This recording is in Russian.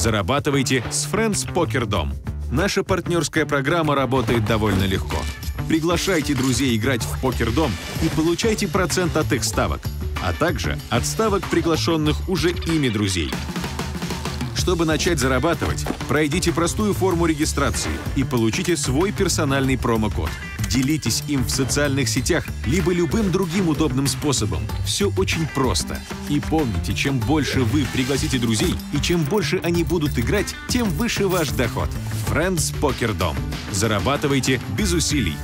Зарабатывайте с Friends Poker Dom. Наша партнерская программа работает довольно легко. Приглашайте друзей играть в покердом и получайте процент от их ставок, а также от ставок приглашенных уже ими друзей. Чтобы начать зарабатывать, пройдите простую форму регистрации и получите свой персональный промокод. Делитесь им в социальных сетях, либо любым другим удобным способом. Все очень просто. И помните, чем больше вы пригласите друзей и чем больше они будут играть, тем выше ваш доход. Friends Poker Dom. Зарабатывайте без усилий.